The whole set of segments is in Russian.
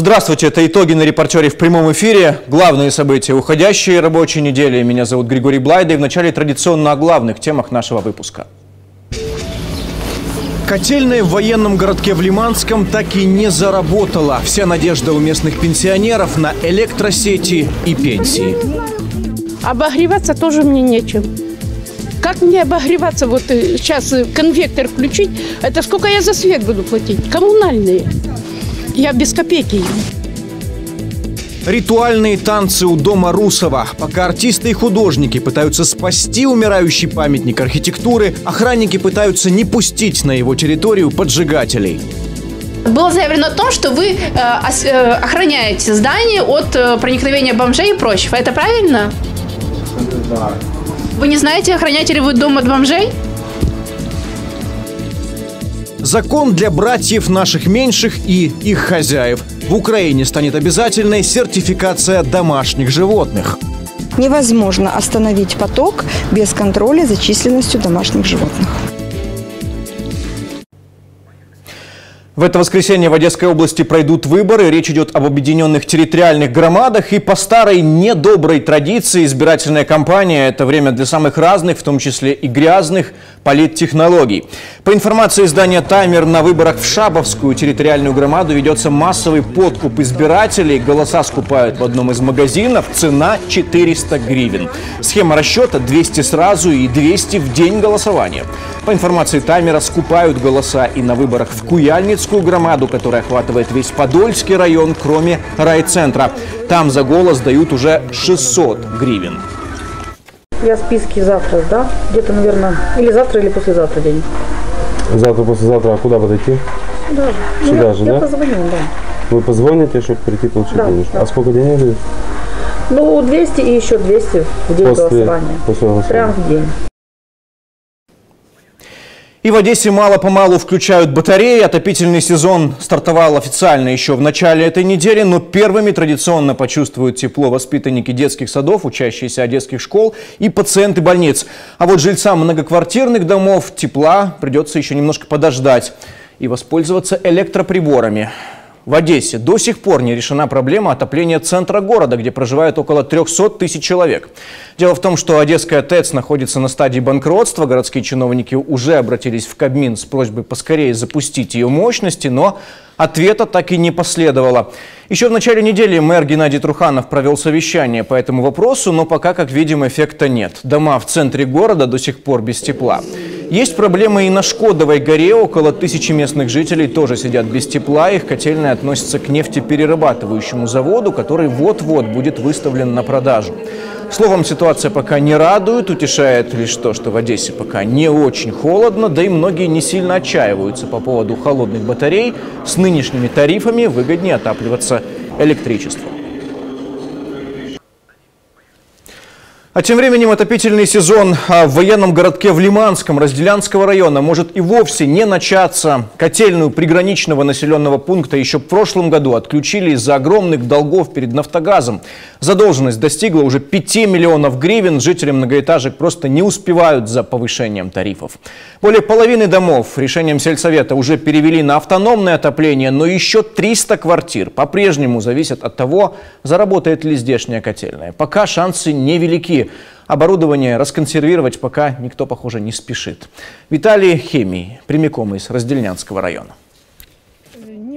Здравствуйте, это итоги на репортере в прямом эфире. Главные события уходящей рабочей недели. Меня зовут Григорий Блайда и в начале традиционно о главных темах нашего выпуска. Котельная в военном городке в Лиманском так и не заработала. Вся надежда у местных пенсионеров на электросети и пенсии. Обогреваться тоже мне нечем. Как мне обогреваться? Вот э, сейчас э, конвектор включить, это сколько я за свет буду платить? Коммунальные. Я без копейки. Ритуальные танцы у дома Русова. Пока артисты и художники пытаются спасти умирающий памятник архитектуры, охранники пытаются не пустить на его территорию поджигателей. Было заявлено о том, что вы э, э, охраняете здание от э, проникновения бомжей и прочего. Это правильно? Да. Вы не знаете, охраняете ли вы дом от бомжей? Закон для братьев наших меньших и их хозяев. В Украине станет обязательной сертификация домашних животных. Невозможно остановить поток без контроля за численностью домашних животных. В это воскресенье в Одесской области пройдут выборы. Речь идет об объединенных территориальных громадах. И по старой недоброй традиции избирательная кампания – это время для самых разных, в том числе и грязных, политтехнологий. По информации издания «Таймер», на выборах в Шабовскую территориальную громаду ведется массовый подкуп избирателей. Голоса скупают в одном из магазинов. Цена 400 гривен. Схема расчета 200 сразу и 200 в день голосования. По информации «Таймера» скупают голоса и на выборах в Куяльницкую громаду, которая охватывает весь Подольский район, кроме райцентра. Там за голос дают уже 600 гривен. Я списки завтра, да? Где-то, наверное, или завтра, или послезавтра день. Завтра, послезавтра, а куда подойти? Сюда же. Сюда я, же, я да? позвоню, да. Вы позвоните, чтобы прийти получить Да, денежку. да. А сколько денег будет? Ну, 200 и еще 200 в день После, голосования. после голосования. Прям в день. И в Одессе мало-помалу включают батареи. Отопительный сезон стартовал официально еще в начале этой недели, но первыми традиционно почувствуют тепло воспитанники детских садов, учащиеся одесских школ и пациенты больниц. А вот жильцам многоквартирных домов тепла придется еще немножко подождать и воспользоваться электроприборами. В Одессе до сих пор не решена проблема отопления центра города, где проживает около 300 тысяч человек. Дело в том, что Одесская ТЭЦ находится на стадии банкротства. Городские чиновники уже обратились в Кабмин с просьбой поскорее запустить ее мощности, но ответа так и не последовало. Еще в начале недели мэр Геннадий Труханов провел совещание по этому вопросу, но пока, как видим, эффекта нет. Дома в центре города до сих пор без тепла. Есть проблемы и на Шкодовой горе. Около тысячи местных жителей тоже сидят без тепла. Их котельная относится к нефтеперерабатывающему заводу, который вот-вот будет выставлен на продажу. Словом, ситуация пока не радует, утешает лишь то, что в Одессе пока не очень холодно, да и многие не сильно отчаиваются по поводу холодных батарей. С нынешними тарифами выгоднее отапливаться электричеством. А тем временем отопительный сезон а, в военном городке в Лиманском Разделянского района может и вовсе не начаться. Котельную приграничного населенного пункта еще в прошлом году отключили из-за огромных долгов перед «Нафтогазом». Задолженность достигла уже 5 миллионов гривен. Жители многоэтажек просто не успевают за повышением тарифов. Более половины домов решением сельсовета уже перевели на автономное отопление, но еще 300 квартир по-прежнему зависят от того, заработает ли здешняя котельная. Пока шансы невелики. Оборудование расконсервировать пока никто, похоже, не спешит. Виталий Хемий, прямиком из Раздельнянского района.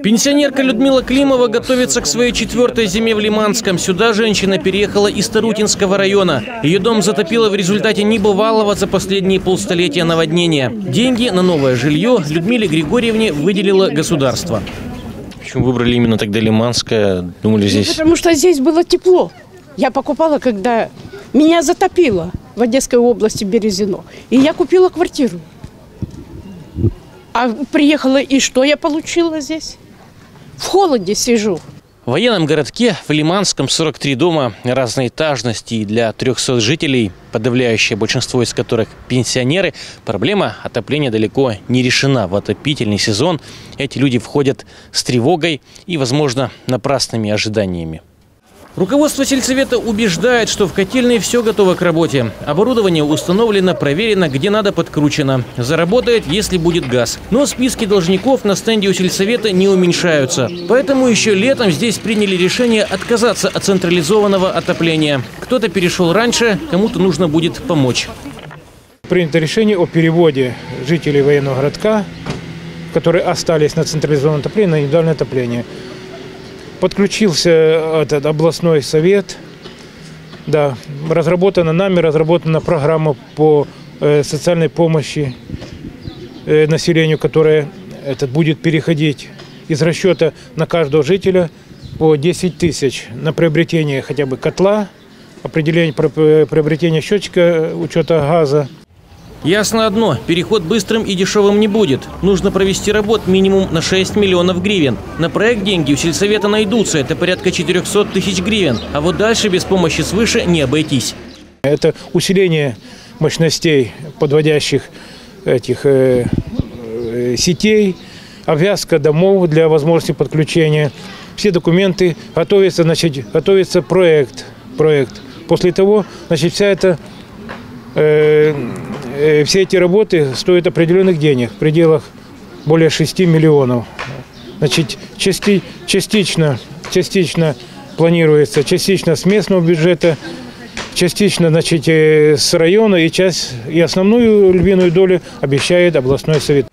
Пенсионерка Людмила Климова готовится к своей четвертой зиме в Лиманском. Сюда женщина переехала из Тарутинского района. Ее дом затопило в результате небывалого за последние полстолетия наводнения. Деньги на новое жилье Людмиле Григорьевне выделило государство. Почему выбрали именно тогда Лиманское? Думали здесь... Потому что здесь было тепло. Я покупала, когда меня затопило в Одесской области Березино. И я купила квартиру. А приехала, и что я получила здесь? В холоде сижу. В военном городке в Лиманском 43 дома разной этажности для 300 жителей, подавляющее большинство из которых пенсионеры, проблема отопления далеко не решена. В отопительный сезон эти люди входят с тревогой и, возможно, напрасными ожиданиями. Руководство сельсовета убеждает, что в котельной все готово к работе. Оборудование установлено, проверено, где надо подкручено. Заработает, если будет газ. Но списки должников на стенде у сельсовета не уменьшаются. Поэтому еще летом здесь приняли решение отказаться от централизованного отопления. Кто-то перешел раньше, кому-то нужно будет помочь. Принято решение о переводе жителей военного городка, которые остались на централизованном отоплении, на индивидуальное отопление. Подключился этот областной совет. Да, разработана нами, разработана программа по э, социальной помощи э, населению, которая этот, будет переходить из расчета на каждого жителя по 10 тысяч на приобретение хотя бы котла, определение приобретение счетчика учета газа, Ясно одно, переход быстрым и дешевым не будет. Нужно провести работ минимум на 6 миллионов гривен. На проект деньги у сельсовета найдутся, это порядка 400 тысяч гривен. А вот дальше без помощи свыше не обойтись. Это усиление мощностей подводящих этих э, э, сетей, обвязка домов для возможности подключения. Все документы готовится, значит, готовится проект, проект. После того, значит, вся эта э, все эти работы стоят определенных денег в пределах более 6 миллионов. Значит, части, частично, частично планируется, частично с местного бюджета, частично значит, э, с района и часть и основную львиную долю обещает областной совет.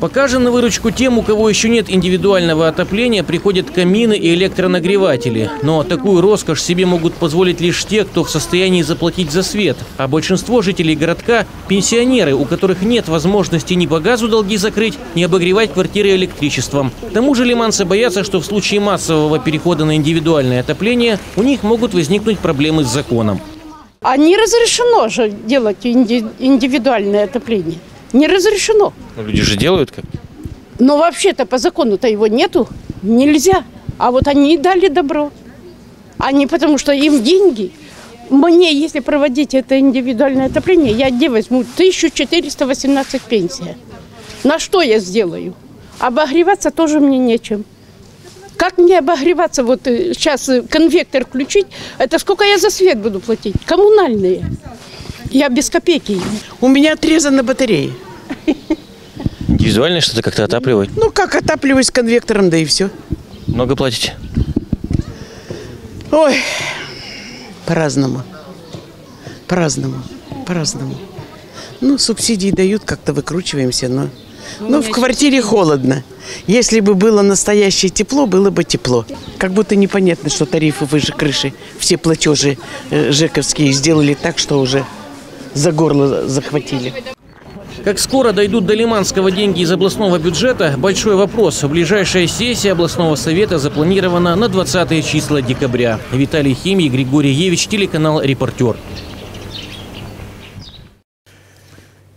Пока же на выручку тем, у кого еще нет индивидуального отопления, приходят камины и электронагреватели. Но такую роскошь себе могут позволить лишь те, кто в состоянии заплатить за свет. А большинство жителей городка – пенсионеры, у которых нет возможности ни по газу долги закрыть, ни обогревать квартиры электричеством. К тому же лиманцы боятся, что в случае массового перехода на индивидуальное отопление у них могут возникнуть проблемы с законом. А не разрешено же делать инди- индивидуальное отопление. Не разрешено. Ну, люди же делают как? Но вообще-то по закону-то его нету. Нельзя. А вот они дали добро. Они потому что им деньги. Мне, если проводить это индивидуальное отопление, я где возьму 1418 пенсия. На что я сделаю? Обогреваться тоже мне нечем. Как мне обогреваться? Вот э, сейчас э, конвектор включить, это сколько я за свет буду платить? Коммунальные. Я без копейки. У меня отрезана батарея. Индивидуально что-то как-то отапливать? Ну, как отапливаюсь конвектором, да и все. Много платите? Ой, по-разному. По-разному. По-разному. Ну, субсидии дают, как-то выкручиваемся, но... Но в квартире холодно. Если бы было настоящее тепло, было бы тепло. Как будто непонятно, что тарифы выше крыши. Все платежи э, ЖЭКовские сделали так, что уже за горло захватили. Как скоро дойдут до Лиманского деньги из областного бюджета – большой вопрос. Ближайшая сессия областного совета запланирована на 20 числа декабря. Виталий Химий, Григорий Евич, телеканал «Репортер».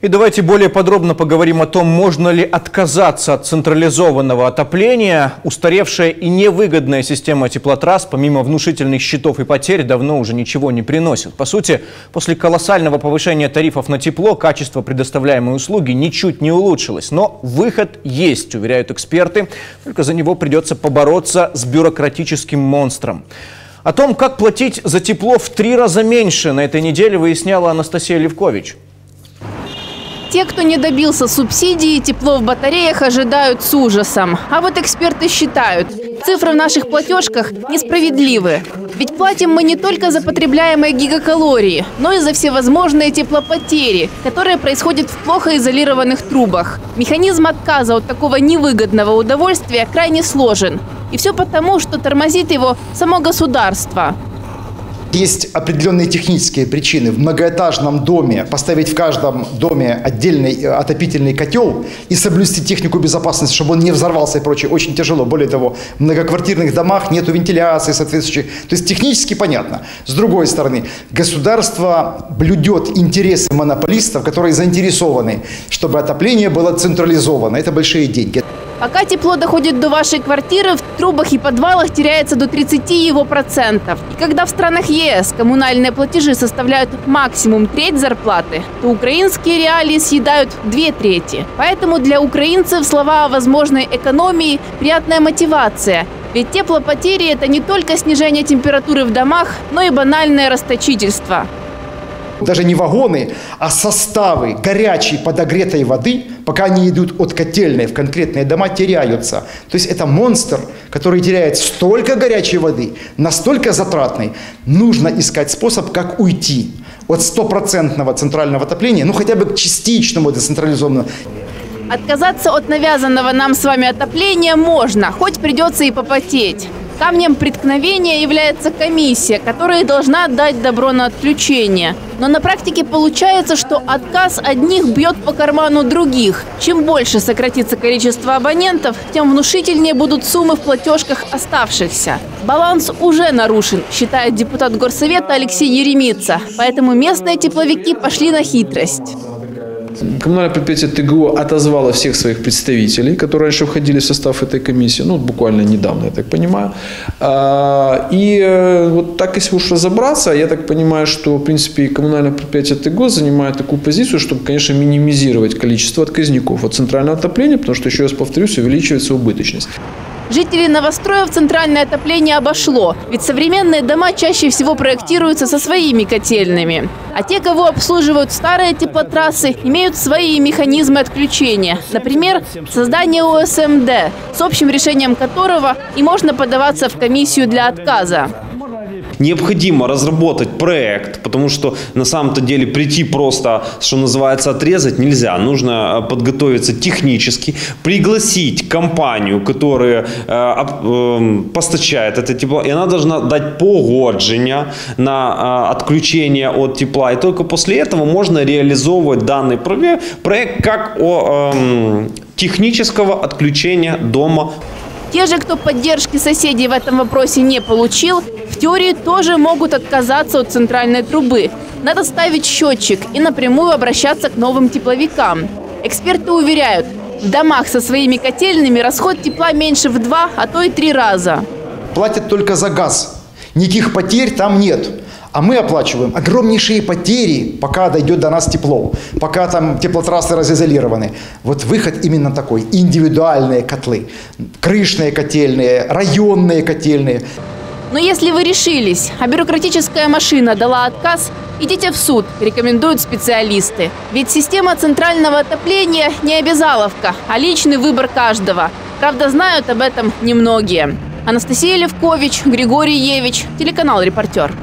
И давайте более подробно поговорим о том, можно ли отказаться от централизованного отопления. Устаревшая и невыгодная система теплотрасс, помимо внушительных счетов и потерь, давно уже ничего не приносит. По сути, после колоссального повышения тарифов на тепло, качество предоставляемой услуги ничуть не улучшилось. Но выход есть, уверяют эксперты, только за него придется побороться с бюрократическим монстром. О том, как платить за тепло в три раза меньше, на этой неделе выясняла Анастасия Левкович. Те, кто не добился субсидии, тепло в батареях ожидают с ужасом. А вот эксперты считают, цифры в наших платежках несправедливы. Ведь платим мы не только за потребляемые гигакалории, но и за всевозможные теплопотери, которые происходят в плохо изолированных трубах. Механизм отказа от такого невыгодного удовольствия крайне сложен. И все потому, что тормозит его само государство. Есть определенные технические причины. В многоэтажном доме поставить в каждом доме отдельный э, отопительный котел и соблюсти технику безопасности, чтобы он не взорвался и прочее, очень тяжело. Более того, в многоквартирных домах нет вентиляции соответствующей. То есть технически понятно. С другой стороны, государство блюдет интересы монополистов, которые заинтересованы, чтобы отопление было централизовано. Это большие деньги. Пока тепло доходит до вашей квартиры, в трубах и подвалах теряется до 30 его процентов. И когда в странах ЕС коммунальные платежи составляют максимум треть зарплаты, то украинские реалии съедают две трети. Поэтому для украинцев слова о возможной экономии – приятная мотивация. Ведь теплопотери – это не только снижение температуры в домах, но и банальное расточительство. Даже не вагоны, а составы горячей подогретой воды, пока они идут от котельной в конкретные дома, теряются. То есть это монстр, который теряет столько горячей воды, настолько затратной. Нужно искать способ, как уйти от стопроцентного центрального отопления, ну хотя бы к частичному децентрализованному. Отказаться от навязанного нам с вами отопления можно, хоть придется и попотеть. Камнем преткновения является комиссия, которая должна дать добро на отключение. Но на практике получается, что отказ одних бьет по карману других. Чем больше сократится количество абонентов, тем внушительнее будут суммы в платежках оставшихся. Баланс уже нарушен, считает депутат Горсовета Алексей Еремица. Поэтому местные тепловики пошли на хитрость. Коммунальное предприятие ТГО отозвало всех своих представителей, которые раньше входили в состав этой комиссии, ну, буквально недавно, я так понимаю. А, и э, вот так, если уж разобраться, я так понимаю, что, в принципе, коммунальное предприятие ТГО занимает такую позицию, чтобы, конечно, минимизировать количество отказников от центрального отопления, потому что, еще раз повторюсь, увеличивается убыточность. Жителей новостроев центральное отопление обошло, ведь современные дома чаще всего проектируются со своими котельными. А те, кого обслуживают старые теплотрассы, имеют свои механизмы отключения. Например, создание ОСМД, с общим решением которого и можно подаваться в комиссию для отказа необходимо разработать проект, потому что на самом-то деле прийти просто, что называется, отрезать нельзя. Нужно э, подготовиться технически, пригласить компанию, которая э, э, постачает это тепло, и она должна дать погодження на э, отключение от тепла. И только после этого можно реализовывать данный проект как о э, технического отключения дома те же, кто поддержки соседей в этом вопросе не получил, в теории тоже могут отказаться от центральной трубы. Надо ставить счетчик и напрямую обращаться к новым тепловикам. Эксперты уверяют, в домах со своими котельными расход тепла меньше в два, а то и три раза. Платят только за газ. Никаких потерь там нет. А мы оплачиваем огромнейшие потери, пока дойдет до нас тепло, пока там теплотрассы разизолированы. Вот выход именно такой. Индивидуальные котлы. Крышные котельные, районные котельные. Но если вы решились, а бюрократическая машина дала отказ, идите в суд, рекомендуют специалисты. Ведь система центрального отопления не обязаловка, а личный выбор каждого. Правда, знают об этом немногие. Анастасия Левкович, Григорий Евич, телеканал «Репортер».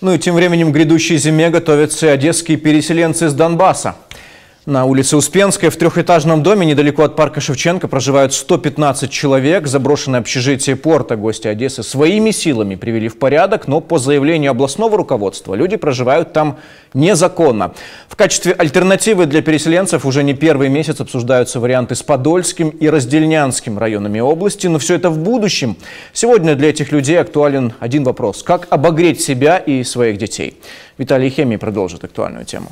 Ну и тем временем к грядущей зиме готовятся и одесские переселенцы из Донбасса. На улице Успенской в трехэтажном доме недалеко от парка Шевченко проживают 115 человек. Заброшенное общежитие порта гости Одессы своими силами привели в порядок, но по заявлению областного руководства люди проживают там незаконно. В качестве альтернативы для переселенцев уже не первый месяц обсуждаются варианты с Подольским и Раздельнянским районами области, но все это в будущем. Сегодня для этих людей актуален один вопрос – как обогреть себя и своих детей? Виталий Хемий продолжит актуальную тему.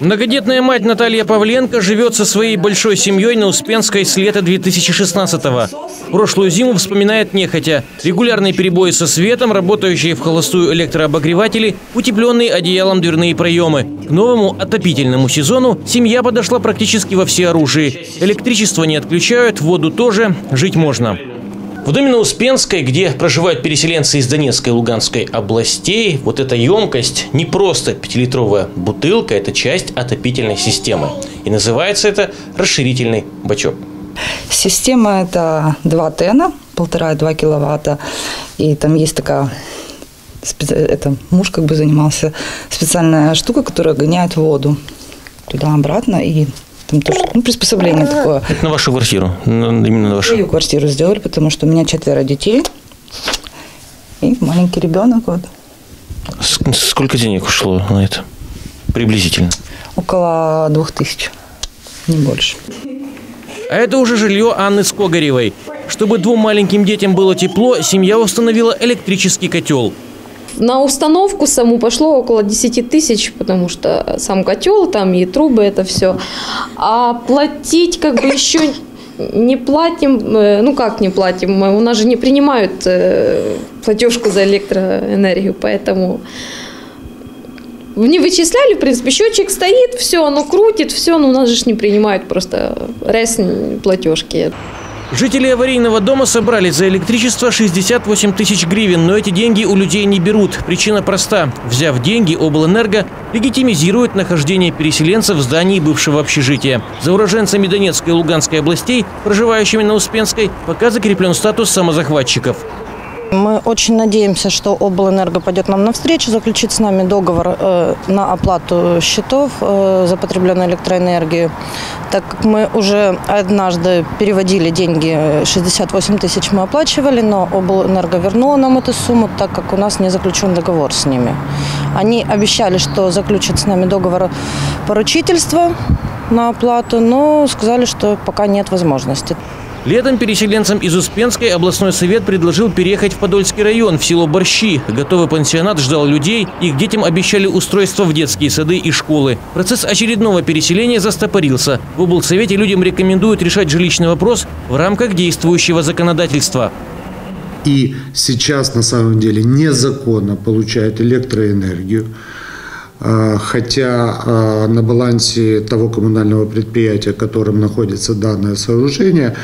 Многодетная мать Наталья Павленко живет со своей большой семьей на Успенской с лета 2016-го. Прошлую зиму вспоминает нехотя. Регулярные перебои со светом, работающие в холостую электрообогреватели, утепленные одеялом дверные проемы. К новому отопительному сезону семья подошла практически во все оружие. Электричество не отключают, воду тоже, жить можно. В доме на Успенской, где проживают переселенцы из Донецкой и Луганской областей, вот эта емкость не просто пятилитровая бутылка, это часть отопительной системы. И называется это расширительный бачок. Система это 2 тена, полтора-два киловатта. И там есть такая это муж как бы занимался специальная штука, которая гоняет воду туда-обратно и там тоже ну, приспособление такое. Это на вашу квартиру? Именно на вашу? Мою квартиру сделали, потому что у меня четверо детей. И маленький ребенок. Вот. Сколько денег ушло на это? Приблизительно? Около двух тысяч, не больше. А это уже жилье Анны Скогоревой. Чтобы двум маленьким детям было тепло, семья установила электрический котел – на установку саму пошло около 10 тысяч, потому что сам котел там и трубы, это все. А платить как бы еще не платим, э, ну как не платим, у нас же не принимают э, платежку за электроэнергию, поэтому не вычисляли, в принципе, счетчик стоит, все, оно крутит, все, но у нас же не принимают просто РЭС платежки. Жители аварийного дома собрали за электричество 68 тысяч гривен, но эти деньги у людей не берут. Причина проста. Взяв деньги, облэнерго легитимизирует нахождение переселенцев в здании бывшего общежития. За уроженцами Донецкой и Луганской областей, проживающими на Успенской, пока закреплен статус самозахватчиков. Мы очень надеемся, что облэнерго пойдет нам навстречу, заключит с нами договор э, на оплату счетов э, за потребленную электроэнергию. Так как мы уже однажды переводили деньги, 68 тысяч мы оплачивали, но облэнерго вернула нам эту сумму, так как у нас не заключен договор с ними. Они обещали, что заключат с нами договор поручительства на оплату, но сказали, что пока нет возможности. Летом переселенцам из Успенской областной совет предложил переехать в Подольский район, в село Борщи. Готовый пансионат ждал людей, их детям обещали устройство в детские сады и школы. Процесс очередного переселения застопорился. В облсовете людям рекомендуют решать жилищный вопрос в рамках действующего законодательства. И сейчас на самом деле незаконно получают электроэнергию хотя на балансе того коммунального предприятия, которым находится данное сооружение,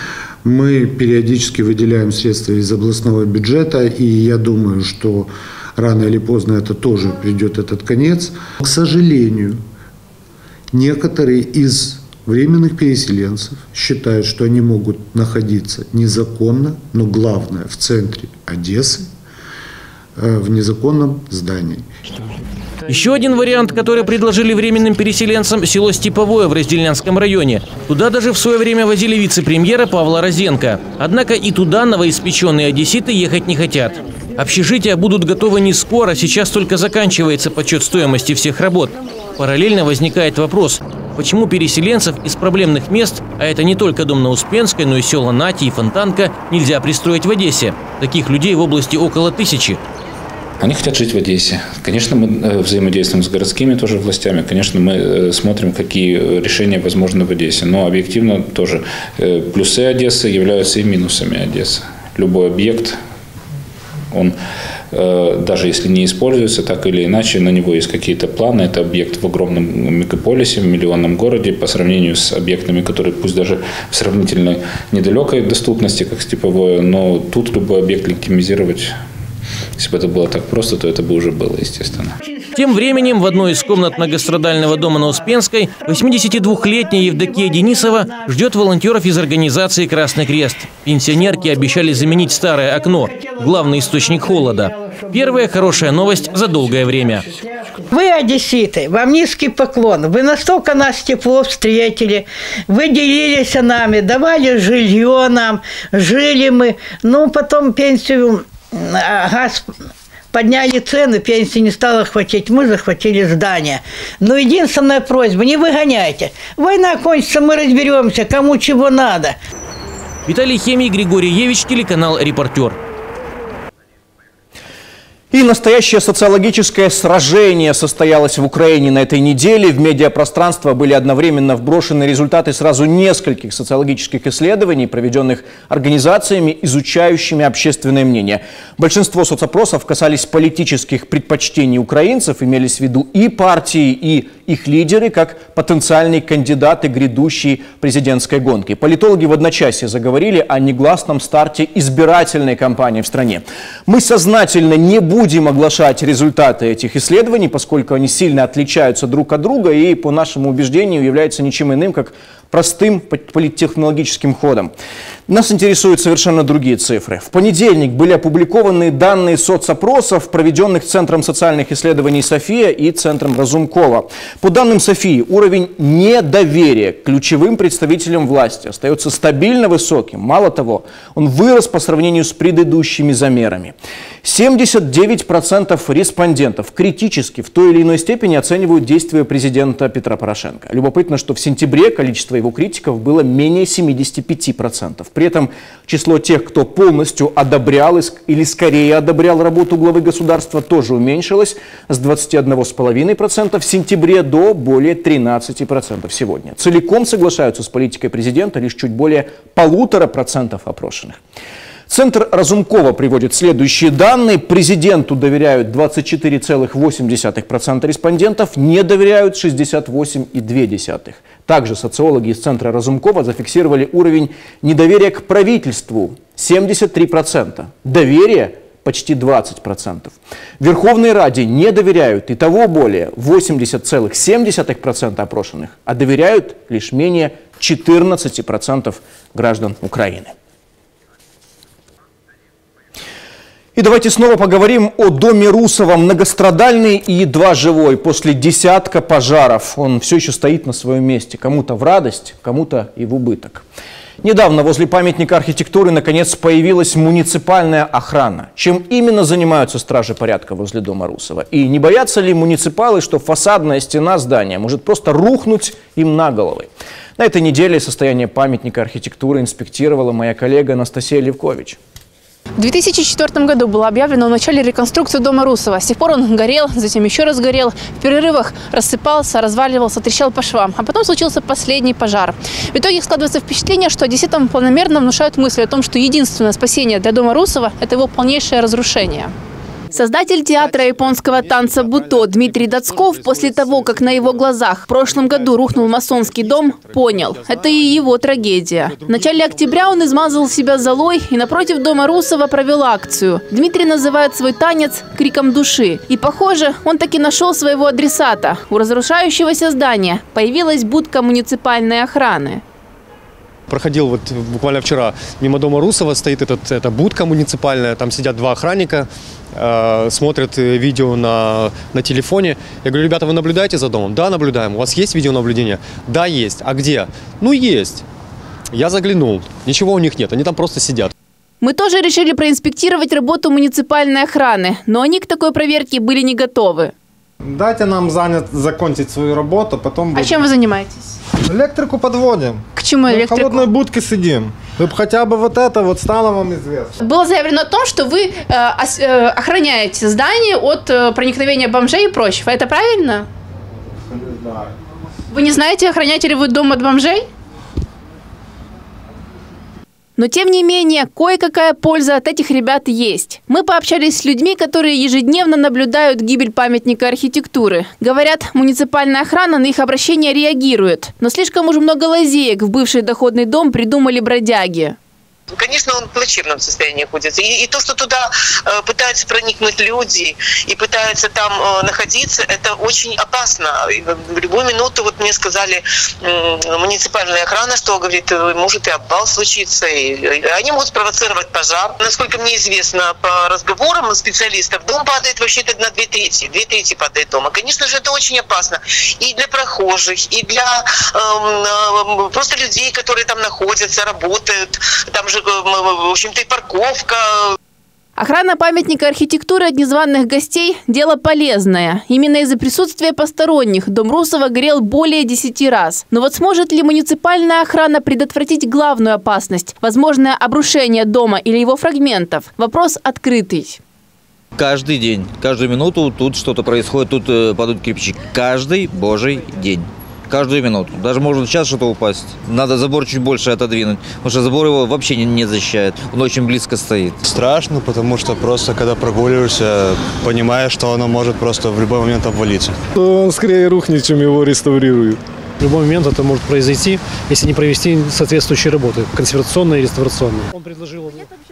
мы периодически выделяем средства из областного бюджета, и я думаю, что рано или поздно это тоже придет этот конец. К сожалению, некоторые из временных переселенцев считают, что они могут находиться незаконно, но главное в центре Одессы, в незаконном здании. Еще один вариант, который предложили временным переселенцам – село Степовое в Разделянском районе. Туда даже в свое время возили вице-премьера Павла Розенко. Однако и туда новоиспеченные одесситы ехать не хотят. Общежития будут готовы не скоро, сейчас только заканчивается подсчет стоимости всех работ. Параллельно возникает вопрос, почему переселенцев из проблемных мест, а это не только дом на Успенской, но и села Нати и Фонтанка, нельзя пристроить в Одессе. Таких людей в области около тысячи. Они хотят жить в Одессе. Конечно, мы взаимодействуем с городскими тоже властями. Конечно, мы смотрим, какие решения возможны в Одессе. Но объективно тоже плюсы Одессы являются и минусами Одессы. Любой объект, он даже если не используется так или иначе, на него есть какие-то планы. Это объект в огромном мегаполисе, в миллионном городе по сравнению с объектами, которые пусть даже в сравнительно недалекой доступности, как Степовое, но тут любой объект легитимизировать если бы это было так просто, то это бы уже было, естественно. Тем временем в одной из комнат многострадального дома на Успенской 82-летняя Евдокия Денисова ждет волонтеров из организации «Красный крест». Пенсионерки обещали заменить старое окно – главный источник холода. Первая хорошая новость за долгое время. Вы одесситы, вам низкий поклон. Вы настолько нас тепло встретили. Вы делились с нами, давали жилье нам, жили мы. Ну, потом пенсию газ подняли цены, пенсии не стало хватить, мы захватили здание. Но единственная просьба, не выгоняйте. Война кончится, мы разберемся, кому чего надо. Виталий Хемий, Григорий Евич, телеканал «Репортер». И настоящее социологическое сражение состоялось в Украине на этой неделе. В медиапространство были одновременно вброшены результаты сразу нескольких социологических исследований, проведенных организациями, изучающими общественное мнение. Большинство соцопросов касались политических предпочтений украинцев, имелись в виду и партии, и их лидеры, как потенциальные кандидаты грядущей президентской гонки. Политологи в одночасье заговорили о негласном старте избирательной кампании в стране. Мы сознательно не будем оглашать результаты этих исследований, поскольку они сильно отличаются друг от друга и, по нашему убеждению, являются ничем иным, как простым политтехнологическим ходом. Нас интересуют совершенно другие цифры. В понедельник были опубликованы данные соцопросов, проведенных Центром социальных исследований «София» и Центром Разумкова. По данным Софии, уровень недоверия к ключевым представителям власти остается стабильно высоким. Мало того, он вырос по сравнению с предыдущими замерами. 79% респондентов критически в той или иной степени оценивают действия президента Петра Порошенко. Любопытно, что в сентябре количество его критиков было менее 75%. При этом число тех, кто полностью одобрял или скорее одобрял работу главы государства, тоже уменьшилось с 21,5% в сентябре до более 13% сегодня. Целиком соглашаются с политикой президента лишь чуть более полутора процентов опрошенных. Центр Разумкова приводит следующие данные. Президенту доверяют 24,8% респондентов, не доверяют 68,2%. Также социологи из Центра Разумкова зафиксировали уровень недоверия к правительству – 73%, доверие – почти 20%. Верховной Раде не доверяют и того более 80,7% опрошенных, а доверяют лишь менее 14% граждан Украины. И давайте снова поговорим о доме Русова. Многострадальный и едва живой. После десятка пожаров он все еще стоит на своем месте. Кому-то в радость, кому-то и в убыток. Недавно возле памятника архитектуры наконец появилась муниципальная охрана. Чем именно занимаются стражи порядка возле дома Русова? И не боятся ли муниципалы, что фасадная стена здания может просто рухнуть им на головы? На этой неделе состояние памятника архитектуры инспектировала моя коллега Анастасия Левкович. В 2004 году было объявлено о начале реконструкции дома Русова. С тех пор он горел, затем еще раз горел, в перерывах рассыпался, разваливался, трещал по швам. А потом случился последний пожар. В итоге складывается впечатление, что одесситам планомерно внушают мысль о том, что единственное спасение для дома Русова – это его полнейшее разрушение. Создатель театра японского танца «Буто» Дмитрий Дацков после того, как на его глазах в прошлом году рухнул масонский дом, понял – это и его трагедия. В начале октября он измазал себя золой и напротив дома Русова провел акцию. Дмитрий называет свой танец «криком души». И, похоже, он таки нашел своего адресата. У разрушающегося здания появилась будка муниципальной охраны проходил вот буквально вчера мимо дома Русова, стоит этот, эта будка муниципальная, там сидят два охранника, э, смотрят видео на, на телефоне. Я говорю, ребята, вы наблюдаете за домом? Да, наблюдаем. У вас есть видеонаблюдение? Да, есть. А где? Ну, есть. Я заглянул. Ничего у них нет, они там просто сидят. Мы тоже решили проинспектировать работу муниципальной охраны, но они к такой проверке были не готовы. Дайте нам занят, закончить свою работу, потом... А будем. чем вы занимаетесь? Электрику подводим. К чему электрику? Мы в холодной будке сидим. Вы хотя бы вот это вот стало вам известно. Было заявлено о том, что вы э, э, охраняете здание от э, проникновения бомжей и прочего. Это правильно? Не знаю. Вы не знаете, охраняете ли вы дом от бомжей? Но тем не менее, кое-какая польза от этих ребят есть. Мы пообщались с людьми, которые ежедневно наблюдают гибель памятника архитектуры. Говорят, муниципальная охрана на их обращение реагирует. Но слишком уж много лазеек в бывший доходный дом придумали бродяги. Конечно, он в плачевном состоянии находится. И, и то, что туда э, пытаются проникнуть люди и пытаются там э, находиться, это очень опасно. И в любую минуту, вот мне сказали э, муниципальная охрана, что, говорит, э, может и обвал случиться, и, и они могут спровоцировать пожар. Насколько мне известно по разговорам специалистов, дом падает вообще-то на две трети. Две трети падает дома. Конечно же, это очень опасно и для прохожих, и для э, э, просто людей, которые там находятся, работают. Там же в общем-то, и парковка. Охрана памятника архитектуры от незваных гостей – дело полезное. Именно из-за присутствия посторонних дом Русова горел более 10 раз. Но вот сможет ли муниципальная охрана предотвратить главную опасность – возможное обрушение дома или его фрагментов? Вопрос открытый. Каждый день, каждую минуту тут что-то происходит, тут э, падают кирпичи. Каждый божий день каждую минуту. Даже может сейчас что-то упасть. Надо забор чуть больше отодвинуть, потому что забор его вообще не, не защищает. Он очень близко стоит. Страшно, потому что просто когда прогуливаешься, понимаешь, что оно может просто в любой момент обвалиться. Он скорее рухнет, чем его реставрируют. В любой момент это может произойти, если не провести соответствующие работы, консервационные и реставрационные.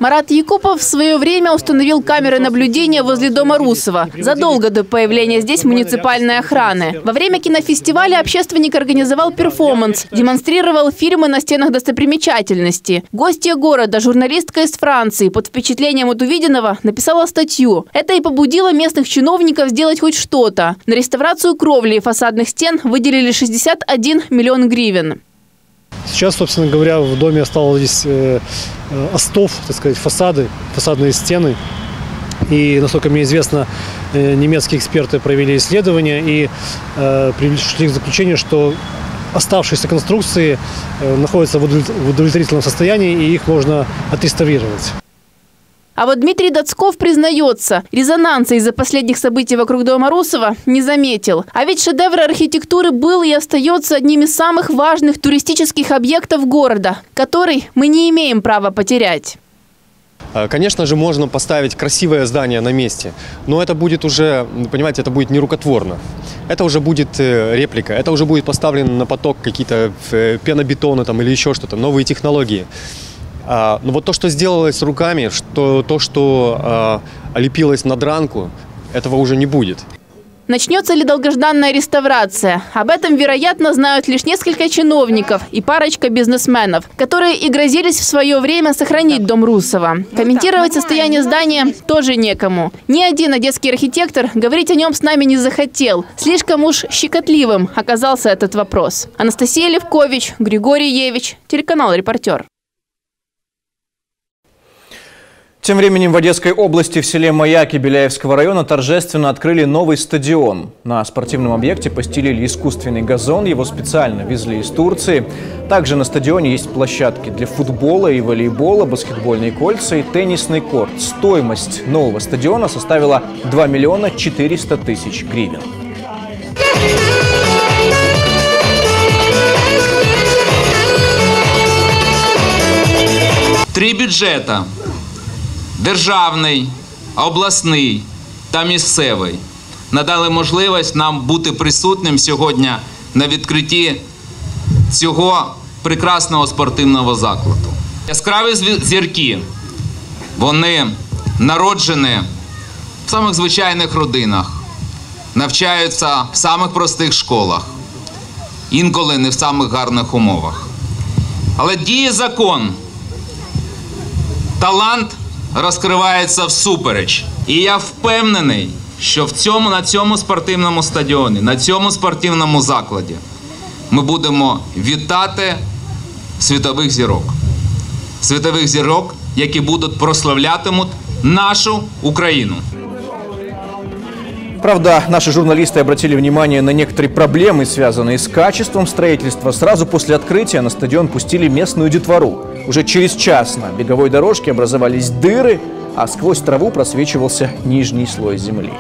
Марат Якупов в свое время установил камеры наблюдения возле дома Русова, задолго до появления здесь муниципальной охраны. Во время кинофестиваля общественник организовал перформанс, демонстрировал фильмы на стенах достопримечательности. Гостья города, журналистка из Франции, под впечатлением от увиденного написала статью. Это и побудило местных чиновников сделать хоть что-то. На реставрацию кровли и фасадных стен выделили 61 1 миллион гривен. Сейчас, собственно говоря, в доме осталось э, э, остов, так сказать, фасады, фасадные стены. И, насколько мне известно, э, немецкие эксперты провели исследование и пришли к заключению, что оставшиеся конструкции находятся в удовлетворительном состоянии и их можно отреставрировать. А вот Дмитрий Дацков признается, резонанса из-за последних событий вокруг дома Русова не заметил. А ведь шедевр архитектуры был и остается одним из самых важных туристических объектов города, который мы не имеем права потерять. Э, Конечно же, можно поставить красивое здание на месте, но это будет уже, понимаете, это будет нерукотворно. Это уже будет э, реплика, это уже будет поставлено на поток какие-то э, пенобетоны там, или еще что-то, новые технологии. А, Но вот то, что сделалось руками, что, то, что а, лепилось на дранку, этого уже не будет. Начнется ли долгожданная реставрация? Об этом, вероятно, знают лишь несколько чиновников и парочка бизнесменов, которые и грозились в свое время сохранить дом Русова. Комментировать состояние здания тоже некому. Ни один одесский архитектор говорить о нем с нами не захотел. Слишком уж щекотливым оказался этот вопрос. Анастасия Левкович, Григорий Евич, телеканал «Репортер». Тем временем в Одесской области в селе Маяки Беляевского района торжественно открыли новый стадион. На спортивном объекте постелили искусственный газон, его специально везли из Турции. Также на стадионе есть площадки для футбола и волейбола, баскетбольные кольца и теннисный корт. Стоимость нового стадиона составила 2 миллиона 400 тысяч гривен. Три бюджета державний, обласний та місцевий надали можливість нам бути присутнім сьогодні на відкритті цього прекрасного спортивного закладу. Яскраві зірки, вони народжені в самих звичайних родинах, навчаються в самих простих школах, інколи не в самих гарних умовах. Але діє закон. Талант розкривається всупереч. І я впевнений, що в цьому, на цьому спортивному стадіоні, на цьому спортивному закладі ми будемо вітати світових зірок. Світових зірок, які будуть прославлятимуть нашу Україну. Правда, наши журналисты обратили внимание на некоторые проблемы, связанные с качеством строительства. Сразу после открытия на стадион пустили местную детвору. Уже через час на беговой дорожке образовались дыры, а сквозь траву просвечивался нижний слой земли.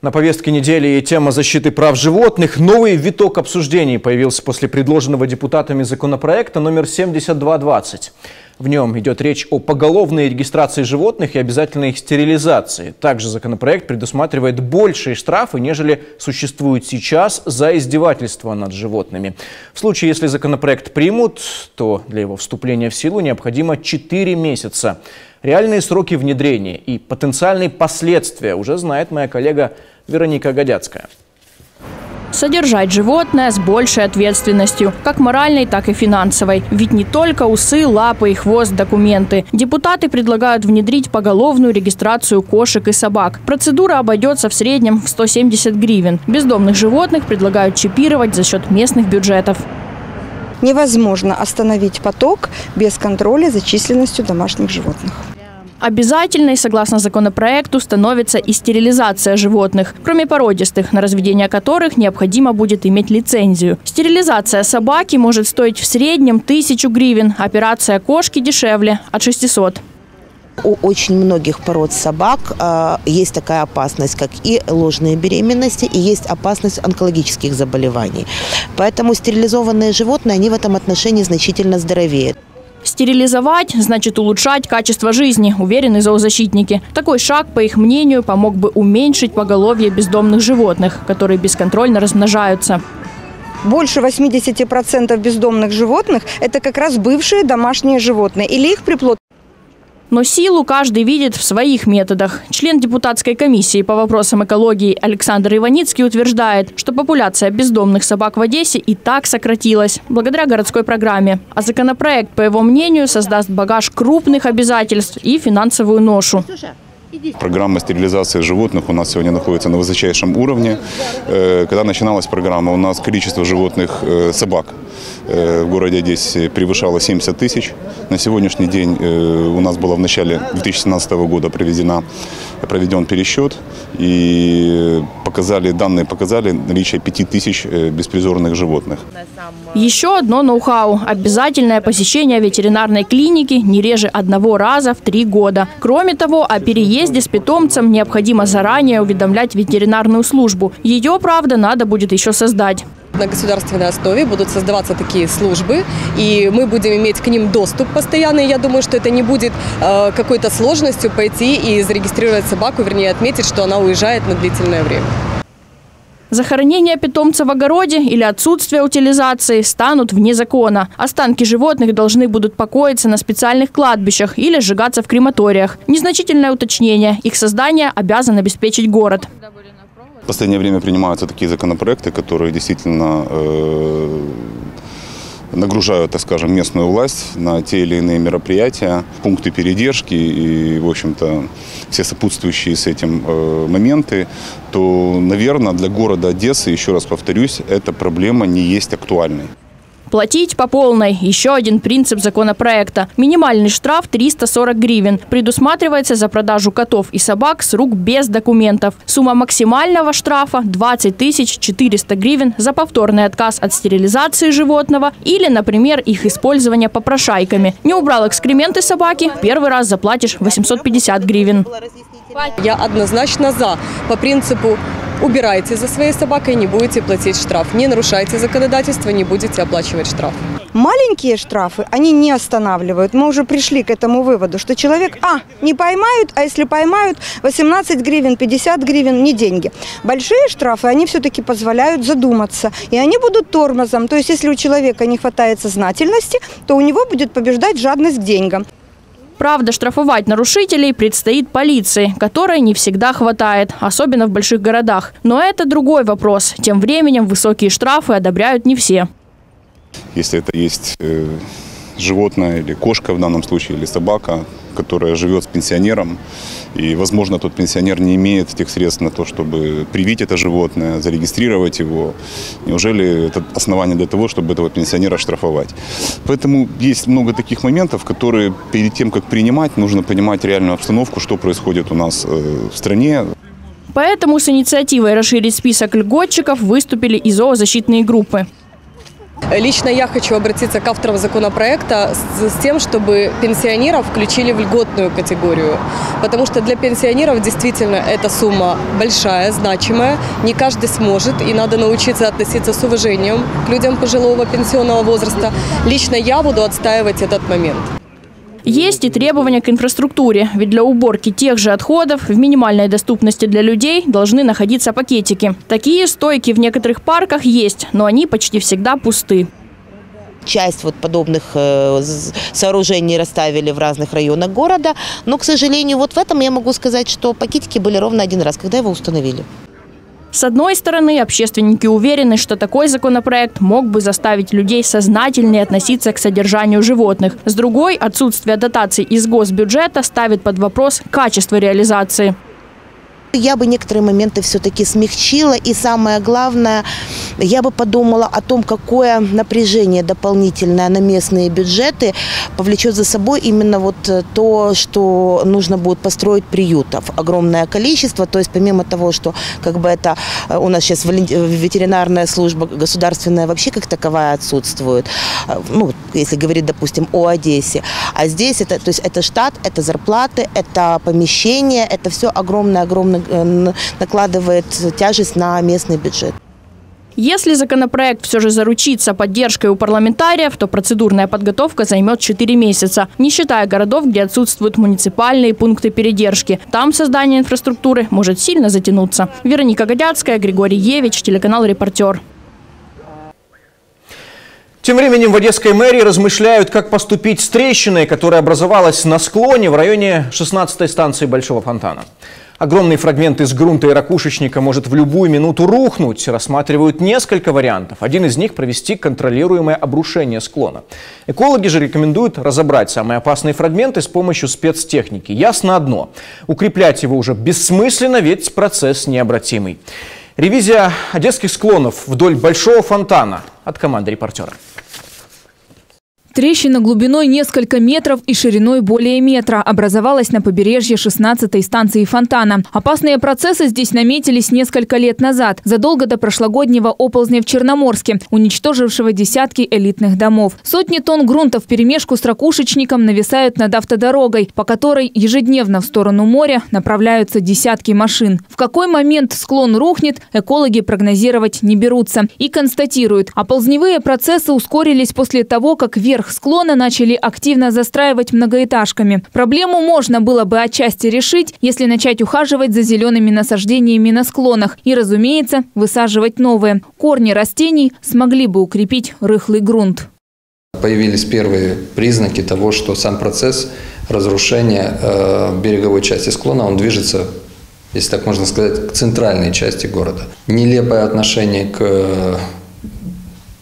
На повестке недели и тема защиты прав животных. Новый виток обсуждений появился после предложенного депутатами законопроекта номер 7220. В нем идет речь о поголовной регистрации животных и обязательной их стерилизации. Также законопроект предусматривает большие штрафы, нежели существуют сейчас за издевательство над животными. В случае, если законопроект примут, то для его вступления в силу необходимо 4 месяца. Реальные сроки внедрения и потенциальные последствия уже знает моя коллега Вероника Годяцкая. Содержать животное с большей ответственностью, как моральной, так и финансовой. Ведь не только усы, лапы и хвост – документы. Депутаты предлагают внедрить поголовную регистрацию кошек и собак. Процедура обойдется в среднем в 170 гривен. Бездомных животных предлагают чипировать за счет местных бюджетов. Невозможно остановить поток без контроля за численностью домашних животных. Обязательной, согласно законопроекту, становится и стерилизация животных, кроме породистых, на разведение которых необходимо будет иметь лицензию. Стерилизация собаки может стоить в среднем тысячу гривен, операция кошки дешевле – от 600. У очень многих пород собак э, есть такая опасность, как и ложные беременности, и есть опасность онкологических заболеваний. Поэтому стерилизованные животные, они в этом отношении значительно здоровее. Стерилизовать значит улучшать качество жизни, уверены зоозащитники. Такой шаг, по их мнению, помог бы уменьшить поголовье бездомных животных, которые бесконтрольно размножаются. Больше 80% бездомных животных – это как раз бывшие домашние животные или их приплод. Но силу каждый видит в своих методах. Член депутатской комиссии по вопросам экологии Александр Иваницкий утверждает, что популяция бездомных собак в Одессе и так сократилась благодаря городской программе. А законопроект, по его мнению, создаст багаж крупных обязательств и финансовую ношу. Программа стерилизации животных у нас сегодня находится на высочайшем уровне. Э, Когда начиналась программа, у нас количество животных, э, собак в городе Одессе превышало 70 тысяч. На сегодняшний день э, у нас было в начале 2017 года проведена, проведен пересчет и показали, данные показали наличие 5 тысяч э, беспризорных животных. Еще одно ноу-хау – обязательное посещение ветеринарной клиники не реже одного раза в три года. Кроме того, о переезде с питомцем необходимо заранее уведомлять ветеринарную службу. Ее, правда, надо будет еще создать. На государственной основе, будут создаваться такие службы, и мы будем иметь к ним доступ постоянный. Я думаю, что это не будет э, какой-то сложностью пойти и зарегистрировать собаку, вернее, отметить, что она уезжает на длительное время. Захоронение питомца в огороде или отсутствие утилизации станут вне закона. Останки животных должны будут покоиться на специальных кладбищах или сжигаться в крематориях. Незначительное уточнение. Их создание обязан обеспечить город. Последнее время принимаются такие законопроекты, которые действительно э, нагружают, так скажем, местную власть на те или иные мероприятия, пункты передержки и, в общем-то, все сопутствующие с этим э, моменты, то, наверное, для города Одессы, еще раз повторюсь, эта проблема не есть актуальной. Платить по полной. Еще один принцип законопроекта. Минимальный штраф 340 гривен. Предусматривается за продажу котов и собак с рук без документов. Сумма максимального штрафа 20 400 гривен за повторный отказ от стерилизации животного или, например, их использование попрошайками. Не убрал экскременты собаки, первый раз заплатишь 850 гривен. Я однозначно за. По принципу убирайте за своей собакой, не будете платить штраф. Не нарушайте законодательство, не будете оплачивать штраф. Маленькие штрафы, они не останавливают. Мы уже пришли к этому выводу, что человек, а, не поймают, а если поймают, 18 гривен, 50 гривен, не деньги. Большие штрафы, они все-таки позволяют задуматься, и они будут тормозом. То есть, если у человека не хватает сознательности, то у него будет побеждать жадность к деньгам. Правда, штрафовать нарушителей предстоит полиции, которой не всегда хватает, особенно в больших городах. Но это другой вопрос. Тем временем высокие штрафы одобряют не все. Если это есть э, животное или кошка в данном случае, или собака, которая живет с пенсионером, и, возможно, тот пенсионер не имеет тех средств на то, чтобы привить это животное, зарегистрировать его. Неужели это основание для того, чтобы этого пенсионера штрафовать? Поэтому есть много таких моментов, которые перед тем, как принимать, нужно понимать реальную обстановку, что происходит у нас э, в стране. Поэтому с инициативой расширить список льготчиков выступили и зоозащитные группы. Лично я хочу обратиться к авторам законопроекта с, с тем, чтобы пенсионеров включили в льготную категорию. Потому что для пенсионеров действительно эта сумма большая, значимая. Не каждый сможет, и надо научиться относиться с уважением к людям пожилого пенсионного возраста. Лично я буду отстаивать этот момент. Есть и требования к инфраструктуре, ведь для уборки тех же отходов в минимальной доступности для людей должны находиться пакетики. Такие стойки в некоторых парках есть, но они почти всегда пусты часть вот подобных э, сооружений расставили в разных районах города. Но, к сожалению, вот в этом я могу сказать, что пакетики были ровно один раз, когда его установили. С одной стороны, общественники уверены, что такой законопроект мог бы заставить людей сознательнее относиться к содержанию животных. С другой, отсутствие дотаций из госбюджета ставит под вопрос качество реализации. Я бы некоторые моменты все-таки смягчила. И самое главное, я бы подумала о том, какое напряжение дополнительное на местные бюджеты повлечет за собой именно вот э, то, что нужно будет построить приютов. Огромное количество. То есть помимо того, что как бы это э, у нас сейчас ветеринарная служба государственная вообще как таковая отсутствует. Э, ну, если говорить, допустим, о Одессе. А здесь это, то есть это штат, это зарплаты, это помещение, это все огромное-огромное Э, накладывает тяжесть на местный бюджет. Если законопроект все же заручится поддержкой у парламентариев, то процедурная подготовка займет 4 месяца, не считая городов, где отсутствуют муниципальные пункты передержки. Там создание инфраструктуры может сильно затянуться. Вероника Годяцкая, Григорий Евич, телеканал «Репортер». Тем временем в Одесской мэрии размышляют, как поступить с трещиной, которая образовалась на склоне в районе 16-й станции Большого фонтана. Огромный фрагмент из грунта и ракушечника может в любую минуту рухнуть. Рассматривают несколько вариантов. Один из них – провести контролируемое обрушение склона. Экологи же рекомендуют разобрать самые опасные фрагменты с помощью спецтехники. Ясно одно – укреплять его уже бессмысленно, ведь процесс необратимый. Ревизия одесских склонов вдоль Большого фонтана от команды репортера. Трещина глубиной несколько метров и шириной более метра образовалась на побережье 16-й станции фонтана. Опасные процессы здесь наметились несколько лет назад, задолго до прошлогоднего оползня в Черноморске, уничтожившего десятки элитных домов. Сотни тонн грунта в перемешку с ракушечником нависают над автодорогой, по которой ежедневно в сторону моря направляются десятки машин. В какой момент склон рухнет, экологи прогнозировать не берутся и констатируют, оползневые процессы ускорились после того, как верх верх склона начали активно застраивать многоэтажками. Проблему можно было бы отчасти решить, если начать ухаживать за зелеными насаждениями на склонах и, разумеется, высаживать новые. Корни растений смогли бы укрепить рыхлый грунт. Появились первые признаки того, что сам процесс разрушения э, береговой части склона, он движется если так можно сказать, к центральной части города. Нелепое отношение к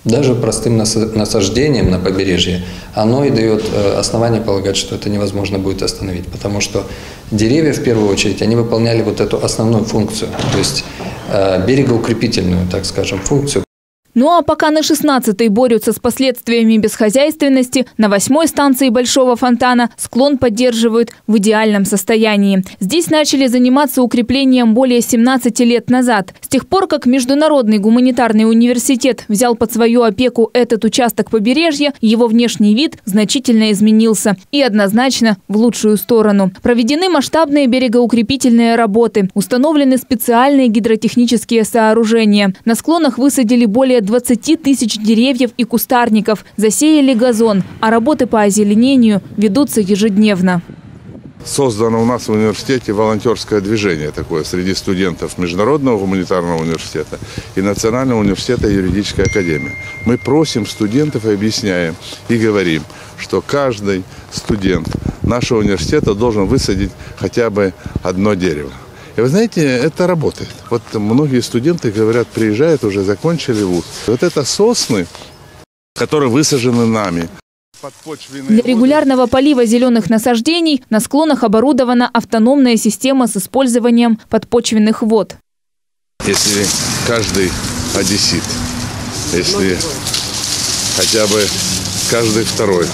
даже простым насаждением на побережье, оно и дает э, основание полагать, что это невозможно будет остановить. Потому что деревья, в первую очередь, они выполняли вот эту основную функцию, то есть э, берегоукрепительную, так скажем, функцию. Ну а пока на 16-й борются с последствиями бесхозяйственности, на 8-й станции Большого фонтана склон поддерживают в идеальном состоянии. Здесь начали заниматься укреплением более 17 лет назад. С тех пор, как Международный гуманитарный университет взял под свою опеку этот участок побережья, его внешний вид значительно изменился и однозначно в лучшую сторону. Проведены масштабные берегоукрепительные работы, установлены специальные гидротехнические сооружения. На склонах высадили более 20 тысяч деревьев и кустарников, засеяли газон, а работы по озеленению ведутся ежедневно. Создано у нас в университете волонтерское движение такое среди студентов Международного гуманитарного университета и Национального университета юридической академии. Мы просим студентов и объясняем и говорим, что каждый студент нашего университета должен высадить хотя бы одно дерево. И вы знаете, это работает. Вот многие студенты говорят, приезжают уже, закончили вуз. Вот это сосны, которые высажены нами. Для регулярного полива зеленых насаждений на склонах оборудована автономная система с использованием подпочвенных вод. Если каждый одессит, если хотя бы каждый второй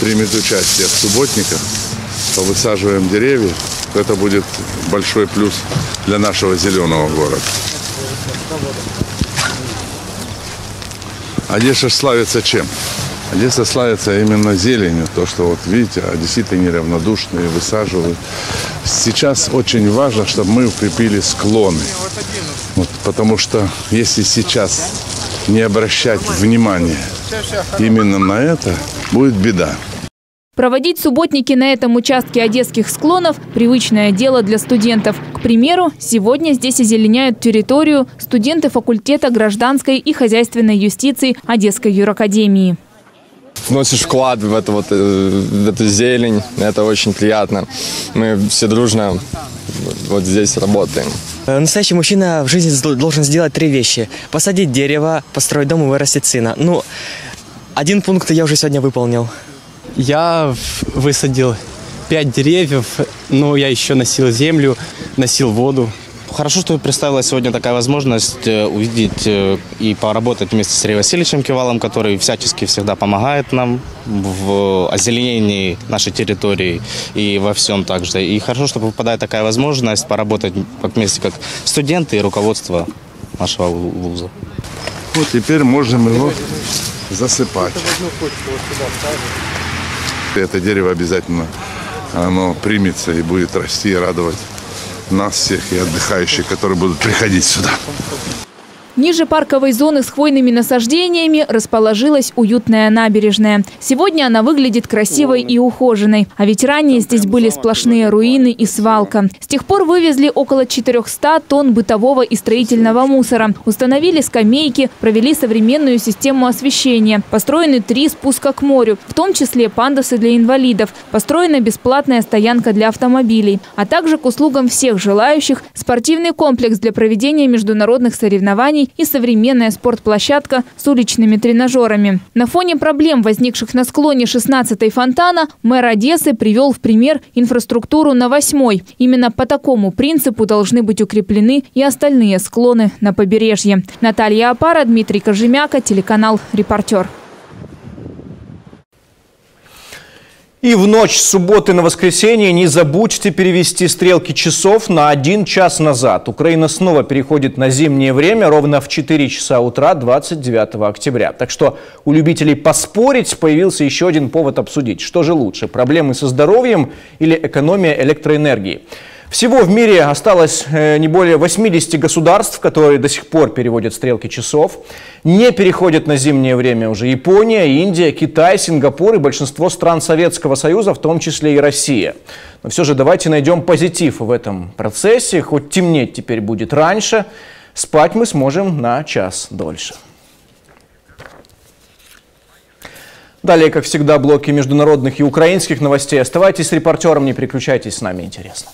примет участие в субботниках, то высаживаем деревья, это будет большой плюс для нашего зеленого города. Одесса славится чем? Одесса славится именно зеленью. То, что вот видите, одесситы неравнодушные, высаживают. Сейчас очень важно, чтобы мы укрепили склоны. Вот, потому что если сейчас не обращать внимания именно на это, будет беда. Проводить субботники на этом участке одесских склонов – привычное дело для студентов. К примеру, сегодня здесь озеленяют территорию студенты факультета гражданской и хозяйственной юстиции Одесской юракадемии. Вносишь вклад в эту, вот, э, в эту зелень, это очень приятно. Мы все дружно вот здесь работаем. Э, настоящий мужчина в жизни должен сделать три вещи. Посадить дерево, построить дом и вырастить сына. Ну, один пункт я уже сегодня выполнил. Я высадил пять деревьев, но я еще носил землю, носил воду. Хорошо, что представилась сегодня такая возможность э, увидеть э, и поработать вместе с Сергеем Васильевичем Кивалом, который всячески всегда помогает нам в озеленении нашей территории и во всем также. И хорошо, что выпадает такая возможность поработать вместе как студенты и руководство нашего вуза. Вот теперь можем его засыпать. Это дерево обязательно оно примется и будет расти и радовать нас всех и отдыхающих, которые будут приходить сюда. Ниже парковой зоны с хвойными насаждениями расположилась уютная набережная. Сегодня она выглядит красивой и ухоженной. А ведь ранее здесь были сплошные руины и свалка. С тех пор вывезли около 400 тонн бытового и строительного мусора. Установили скамейки, провели современную систему освещения. Построены три спуска к морю, в том числе пандусы для инвалидов. Построена бесплатная стоянка для автомобилей. А также к услугам всех желающих спортивный комплекс для проведения международных соревнований и современная спортплощадка с уличными тренажерами. На фоне проблем, возникших на склоне 16-й фонтана, мэр Одессы привел в пример инфраструктуру на 8-й. Именно по такому принципу должны быть укреплены и остальные склоны на побережье. Наталья Апара, Дмитрий Кожемяка, телеканал «Репортер». И в ночь с субботы на воскресенье не забудьте перевести стрелки часов на один час назад. Украина снова переходит на зимнее время ровно в 4 часа утра 29 октября. Так что у любителей поспорить появился еще один повод обсудить. Что же лучше, проблемы со здоровьем или экономия электроэнергии? Всего в мире осталось э, не более 80 государств, которые до сих пор переводят стрелки часов. Не переходят на зимнее время уже Япония, Индия, Китай, Сингапур и большинство стран Советского Союза, в том числе и Россия. Но все же давайте найдем позитив в этом процессе. Хоть темнеть теперь будет раньше, спать мы сможем на час дольше. Далее, как всегда, блоки международных и украинских новостей. Оставайтесь с репортером, не переключайтесь, с нами интересно.